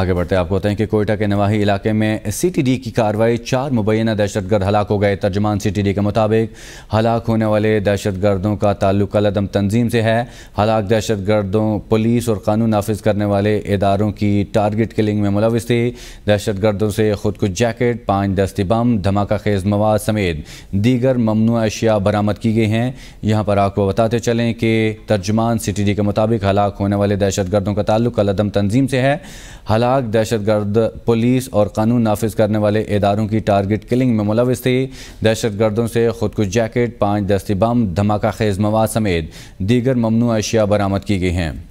आगे बढ़ते आपको बताएँ कि कोयटा के नवाही इलाके में सी टी डी की कार्रवाई, चार मुबैना दहशत गर्द हलाक हो गए। तर्जमान सी टी डी के मुताबिक हलाक होने वाले दहशत गर्दों का ताल्लुक अलदम तंजीम से है। हलाक दहशत गर्दों पुलिस और कानून नाफिज करने वाले इदारों की टारगेट किलिंग में मुलविस थे। दहशत गर्दों से खुद कुछ जैकेट, पाँच दस्ती बम, धमाका खेज मवाद समेत दीगर ममनू अशिया बरामद की गई हैं। यहाँ पर आपको बताते चलें कि तर्जमान सी टी डी के मुताबिक हलाक होने वाले दहशत गर्दों का ताल्लुक अलदम तंजीम से है। हलाक दहशत गर्द पुलिस और कानून नाफिज करने वाले इदारों की टारगेट किलिंग में मुलविस थी। दहशत गर्दों से खुदकुश जैकेट, पाँच दस्ती बम, धमाका खेज मवाद समेत दीगर ममनू अशिया बरामद की गई हैं।